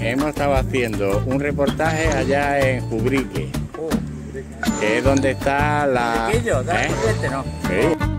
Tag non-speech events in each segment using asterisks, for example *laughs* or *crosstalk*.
Hemos estado haciendo un reportaje allá en Jubrique, que es donde está la... ¿Eh?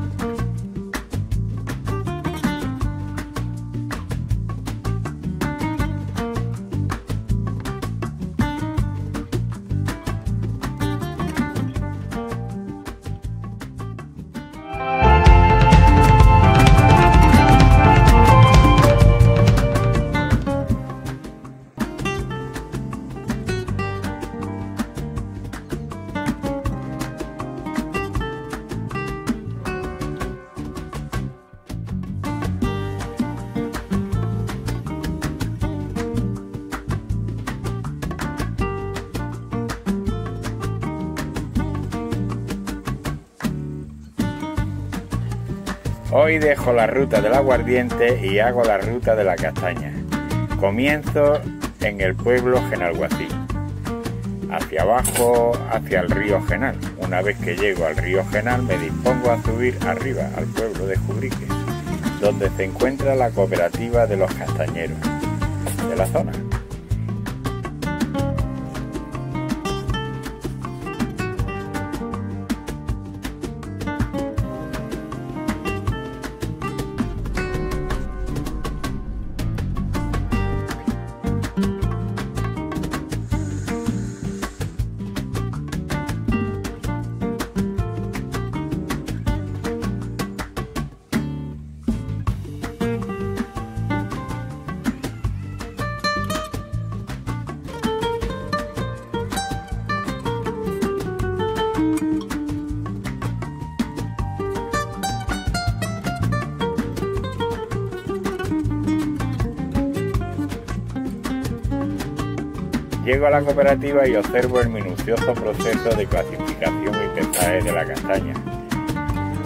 Hoy dejo la ruta del aguardiente y hago la ruta de la castaña. Comienzo en el pueblo Genalguacil. Hacia abajo, hacia el río Genal. Una vez que llego al río Genal me dispongo a subir arriba al pueblo de Jubrique, donde se encuentra la cooperativa de los castañeros de la zona. Llego a la cooperativa y observo el minucioso proceso de clasificación y pesaje de la castaña.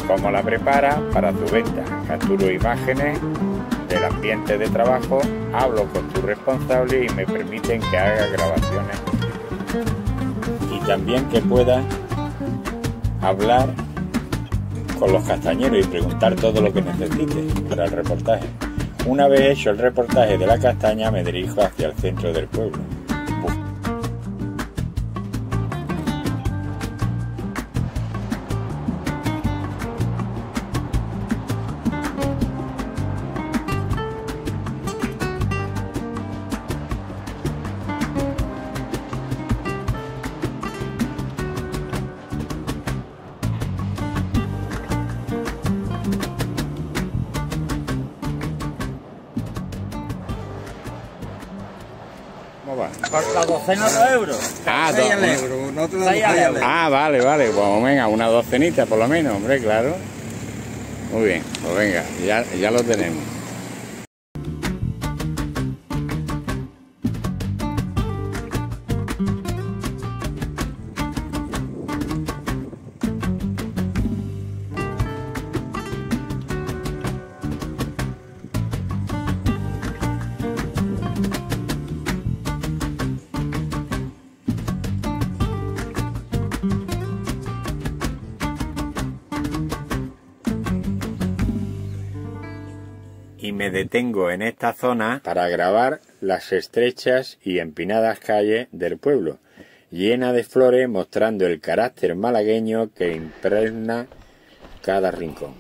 Cómo la prepara para su venta. Capturo imágenes del ambiente de trabajo, hablo con su responsable y me permiten que haga grabaciones. Y también que pueda hablar con los castañeros y preguntar todo lo que necesite para el reportaje. Una vez hecho el reportaje de la castaña me dirijo hacia el centro del pueblo. ¿Cómo va? Por la docena de euros. Ah, Seis do- al euro. No te Seis al euro. Ah, vale, vale, pues venga, una docenita por lo menos, hombre, claro. Muy bien, pues venga, ya, ya lo tenemos. Me detengo en esta zona para grabar las estrechas y empinadas calles del pueblo, llena de flores mostrando el carácter malagueño que impregna cada rincón.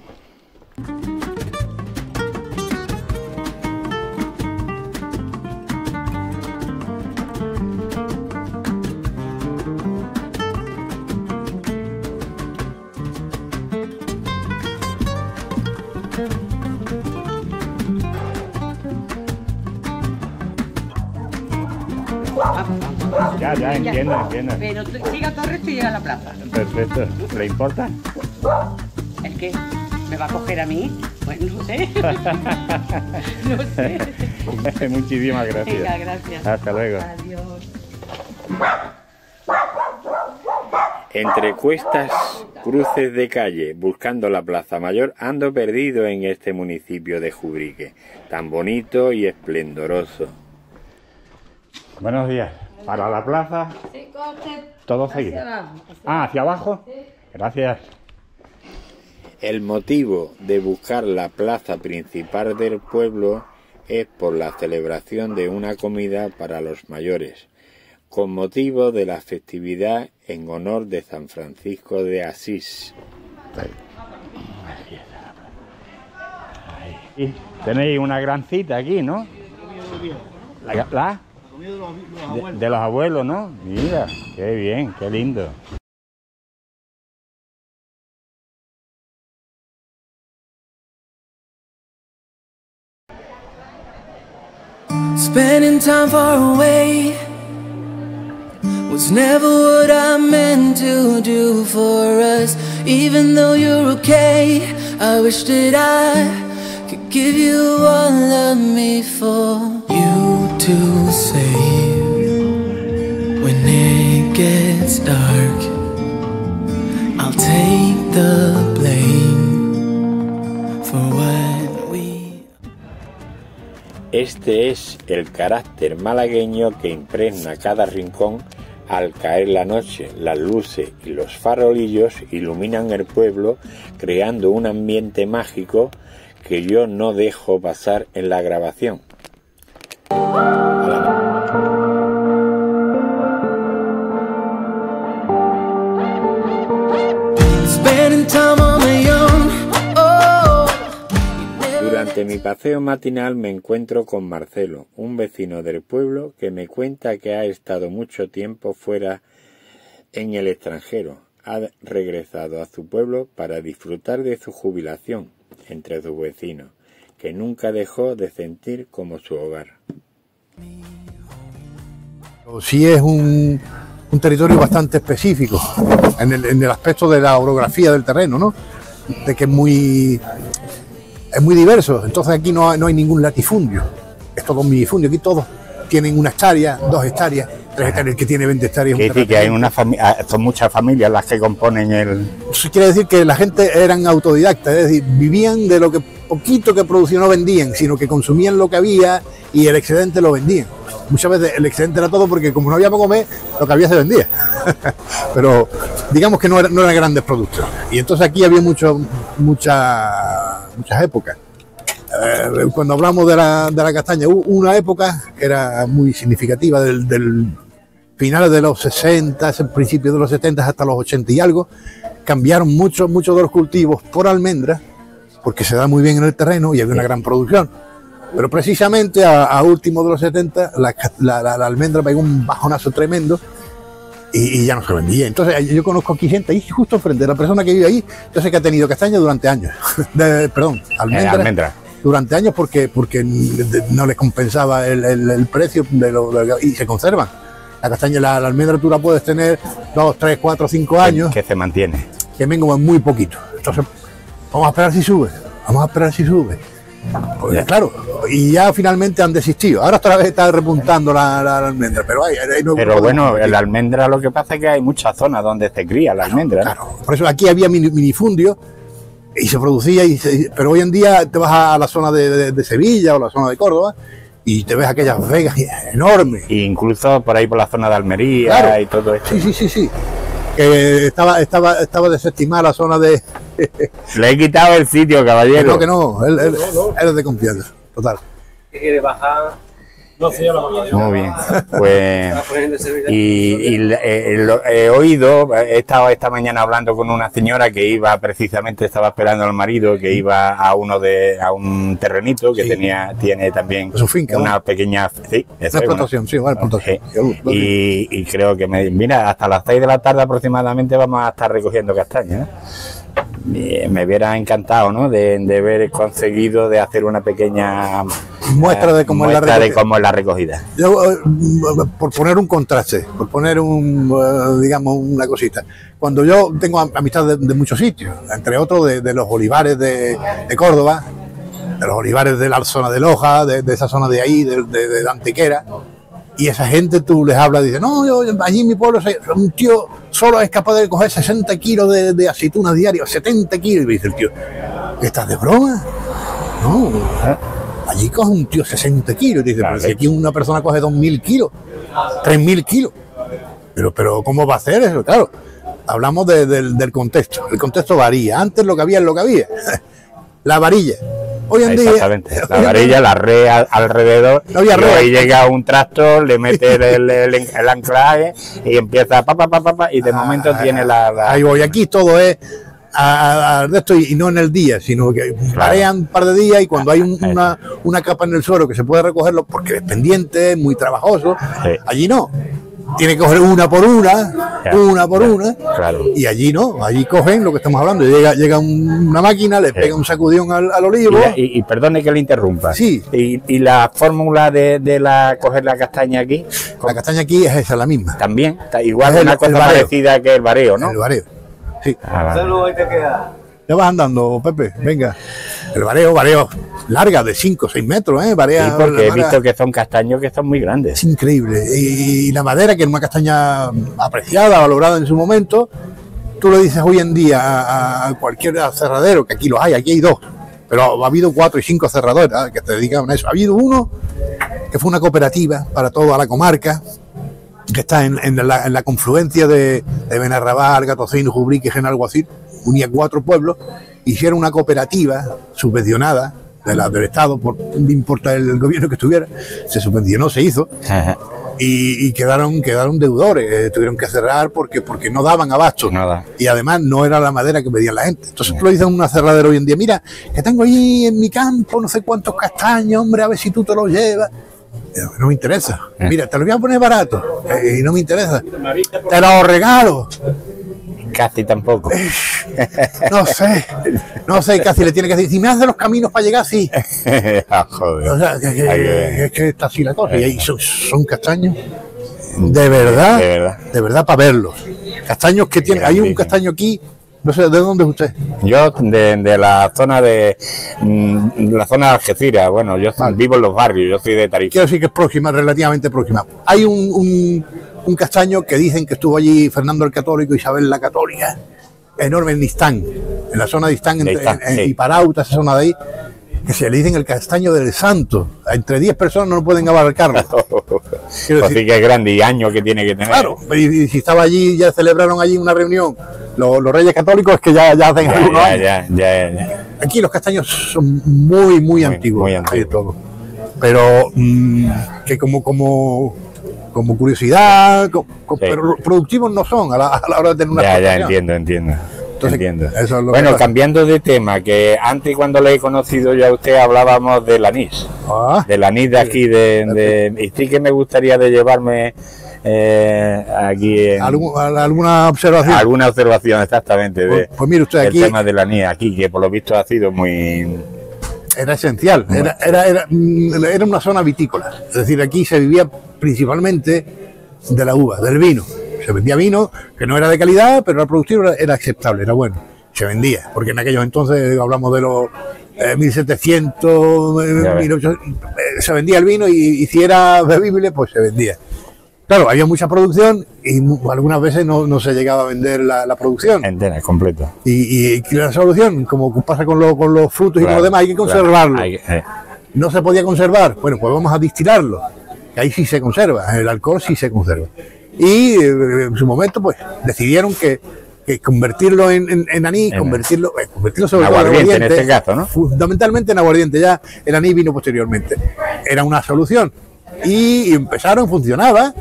Ya, ya, entiendo, entiendo. Pero tú- siga todo recto y llega a la plaza. Perfecto. ¿Le importa? Es que me va a coger a mí. Pues no sé. *laughs* no sé. Muchísimas Venga, gracias. gracias. Hasta luego. Adiós. Entre cuestas, cruces de calle, buscando la Plaza Mayor, ando perdido en este municipio de Jubrique, tan bonito y esplendoroso. Buenos días. Para la plaza, todo seguido. Ah, hacia abajo. Gracias. El motivo de buscar la plaza principal del pueblo es por la celebración de una comida para los mayores, con motivo de la festividad en honor de San Francisco de Asís. Tenéis una gran cita aquí, ¿no? La, la de, de los abuelos, ¿no? Mira, qué bien, qué lindo. Spending time far away was never what I meant to do for us. Even though you're okay, I wish that I could give you all of me for you to. When it gets dark, I'll take the blame for we. Este es el carácter malagueño que impregna cada rincón al caer la noche. Las luces y los farolillos iluminan el pueblo creando un ambiente mágico que yo no dejo pasar en la grabación. Mi paseo matinal me encuentro con Marcelo, un vecino del pueblo que me cuenta que ha estado mucho tiempo fuera en el extranjero. Ha regresado a su pueblo para disfrutar de su jubilación entre sus vecinos, que nunca dejó de sentir como su hogar. Sí es un, un territorio bastante específico en el, en el aspecto de la orografía del terreno, ¿no? De que es muy, es muy diverso. Entonces aquí no hay, no hay ningún latifundio. Es todo un minifundio. Aquí todos tienen una hectárea, dos hectáreas, tres hectáreas. El que tiene 20 hectáreas. Quiere decir que hay una familia, son muchas familias las que componen el... Eso quiere decir que la gente eran autodidactas, es decir, vivían de lo que poquito que producían, no vendían, sino que consumían lo que había y el excedente lo vendían. Muchas veces el excedente era todo porque como no había para comer, lo que había se vendía. *laughs* Pero digamos que no, era- no eran grandes productos. Y entonces aquí había mucho, mucha- muchas épocas. Eh, cuando hablamos de la, de la castaña, hubo una época que era muy significativa del, del finales de los 60, ese principio de los 70 hasta los 80 y algo, cambiaron muchos muchos de los cultivos por almendras, porque se da muy bien en el terreno y había una gran producción. Pero precisamente a, a último de los 70 la, la- la- la almendra pegó un bajonazo tremendo y, y ya no se vendía. Entonces yo conozco aquí gente ahí justo enfrente, la persona que vive ahí, sé que ha tenido castaña durante años, *laughs* De- perdón, almendra, Eh, almendra. durante años porque, porque no les compensaba el, el- el precio de lo, de lo- y se conservan. La castaña, la, la almendra tú la puedes tener dos, tres, cuatro, cinco años, que se mantiene. que vengo muy poquito. Entonces, vamos a esperar si sube, vamos a esperar si sube. Pues, claro, y ya finalmente han desistido. Ahora otra vez está repuntando la, la- la almendra, pero hay, hay nuevos Pero bueno, la almendra lo que pasa es que hay muchas zonas donde se cría la almendra. Claro, por eso aquí había mini- minifundio y se producía, y se- pero hoy en día te vas a la zona de, de- de Sevilla o la zona de Córdoba y te ves aquellas vegas enormes. E incluso por ahí por la zona de Almería Claro. y todo esto. Sí, sí, sí, sí. Que estaba, estaba, estaba desestimada la zona de. *laughs* Le he quitado el sitio, Que caballero. no, que no, él, él- él es de confianza, total. que quiere bajar. Muy bien. *laughs* Pues. Y, eh, lo- he oído, he estado esta mañana hablando con una señora que iba precisamente, estaba esperando al marido, que iba a uno de, a un terrenito que Sí. tenía, tiene también Su finca, una ¿no? pequeña, sí, es, explotación, sí, una explotación. Sí. Y, y creo que me, mira, hasta las 6 de la tarde aproximadamente vamos a estar recogiendo castañas. ¿eh? Y Me hubiera encantado, ¿no? De, de haber conseguido de hacer una pequeña Muestra de cómo es la muestra de recogida. cómo es la recogida. Yo, eh, por poner un contraste, por poner un, eh, digamos, una cosita. Cuando yo tengo am- amistad de, de muchos sitios, entre otros de, de los olivares de, de Córdoba, de los olivares de la zona de Loja, de, esa zona de ahí, de, de, Antequera, y esa gente tú les hablas y dices, no, yo, allí en mi pueblo un tío solo es capaz de coger 60 kilos de, de aceitunas diarias, 70 kilos, y me dice el tío, ¿estás de broma? No, allí coge un tío 60 kilos, y dice, Claro. pero si aquí una persona coge 2.000 kilos, 3.000 kilos, pero, pero ¿cómo va a hacer eso? Claro, hablamos de- del, del contexto, el contexto varía, antes lo que había es lo que había, *laughs* la varilla, Hoy en día. Exactamente. *laughs* La varilla, la red al- alrededor. No había red. ahí llega un tractor, le mete *laughs* el, el- el anclaje y empieza pa, pa, pa, y de momento Ah, tiene la. la- Ahí voy, aquí todo es a- a- de esto y, y no en el día, sino que parean un par de días y cuando hay un- una, una capa en el suelo que se puede recogerlo porque es pendiente, es muy trabajoso, Sí. allí no. Tiene que coger una por una, una por una, claro. y allí no, allí cogen lo que estamos hablando, llega, llega un- una máquina, le pega un sacudión al, olivo, y- y perdone que le interrumpa. Sí. Y, y la fórmula de, de la coger la castaña aquí, la castaña aquí es esa, la misma, también, está igual Es una el cosa bareo. parecida que el vareo, ¿no? el vareo. Sí. Ah, vale. Salud, ahí te queda. Ya vas andando, Pepe, venga. El vareo, vareo larga de 5 o 6 metros, ¿eh? Sí, Varea, porque he visto que son castaños que son muy Es grandes. increíble. Y, la madera, que es una castaña apreciada, valorada en su momento, tú lo dices hoy en día a, a cualquier aserradero, que aquí los hay, aquí hay dos, pero ha habido cuatro y cinco aserradores ah, que se dedicaban a eso. Ha habido uno que fue una cooperativa para toda la comarca, que está en, en la, en la confluencia de, de Benarrabal, Gatocino, Jubrique, Genalguacil, unía cuatro pueblos, hicieron una cooperativa subvencionada de la, del Estado, por, no importa el gobierno que estuviera, se subvencionó, se hizo, y, y quedaron quedaron deudores, eh, tuvieron que cerrar porque porque no daban abasto. Nada. Y además no era la madera que pedía la gente. Entonces tú lo dices a una cerradera hoy en día, mira, que tengo ahí en mi campo no sé cuántos castaños, hombre, a ver si tú te los llevas. Eh, No me interesa. Eh. Mira, te lo voy a poner barato. eh, y no me interesa. Te lo regalo. Casi tampoco. No sé. No sé, casi le tiene que decir, si me haces los caminos para llegar, sí. *laughs* Ah, joder. O sea, que, es que está así la cosa. Y ahí son, son castaños. De verdad. De verdad. De verdad, para verlos. Castaños que tienen. Hay un castaño aquí. No sé, ¿de dónde es usted? Yo de, de la zona de mm, la zona de Algeciras, bueno, yo vivo en los barrios, yo soy de Tarifa. Quiero decir que es próxima, relativamente próxima. Hay un, un- un castaño que dicen que estuvo allí Fernando el Católico, Isabel la Católica, enorme en Istán, en la zona de Istán, entre, Istán, en, en sí. Iparauta, esa zona de ahí, que se le dicen el castaño del santo. Entre 10 personas no pueden abarcarlo. *laughs* Quiero Pues decir, que es grande y años que tiene que tener. Claro, y, y si estaba allí, ya celebraron allí una reunión los, los reyes católicos, es que ya, ya hacen Ya, algunos ya, años. Aquí los castaños son muy, muy, antiguos. muy hay de antiguos. todo. Pero mm, que como, como, como curiosidad, co- co- Sí. pero productivos no son a la, a la hora de tener una Ya, ya entiendo, entiendo. Entonces, entiendo. eso es lo que bueno, cambiando de tema, que antes cuando le he conocido yo a usted hablábamos del anís, Ah, del anís de aquí, de, de- y sí que me gustaría de llevarme eh, aquí en, ¿algún- a- ¿Alguna observación? alguna observación exactamente de, Pues, pues mire usted, aquí tema del anís aquí, que por lo visto ha sido muy... era esencial, era, era, era, mm, era una zona vitícola. Es decir, aquí se vivía principalmente de la uva, del vino. Se vendía vino que no era de calidad, pero el productivo era, era aceptable, era bueno. Se vendía, porque en aquellos entonces hablamos de los eh, 1700, eh, Ya ves. 1800, eh, se vendía el vino y, y si era bebible, pues se vendía. Claro, había mucha producción y algunas veces no, no se llegaba a vender la, la producción. entera, completo. Y, y ¿qué era la solución, como pasa con, lo- con los frutos y con Claro, lo demás, hay que claro, conservarlo. hay que- eh, No se podía conservar, bueno, pues vamos a destilarlo. que Ahí sí se conserva, el alcohol sí se conserva. Y eh, en su momento, pues decidieron que, que convertirlo en, en- en anís, En- convertirlo, eh, convertirlo sobre todo en aguardiente, en este caso, ¿no? Fundamentalmente en aguardiente, ya el anís vino posteriormente. Era una solución. Y empezaron, funcionaba,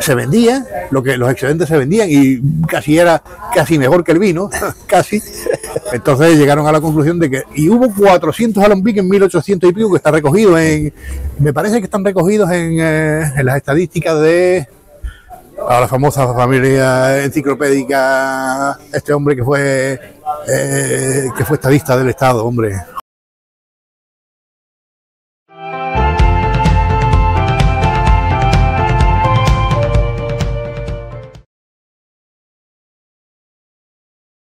se vendía, lo que los excedentes se vendían y casi era casi mejor que el vino, *laughs* casi. Entonces llegaron a la conclusión de que, y hubo 400 alambiques en 1800 y pico que está recogido en, me parece que están recogidos en, eh, en las estadísticas de a la famosa familia enciclopédica, este hombre que fue eh, que fue estadista del Estado, hombre,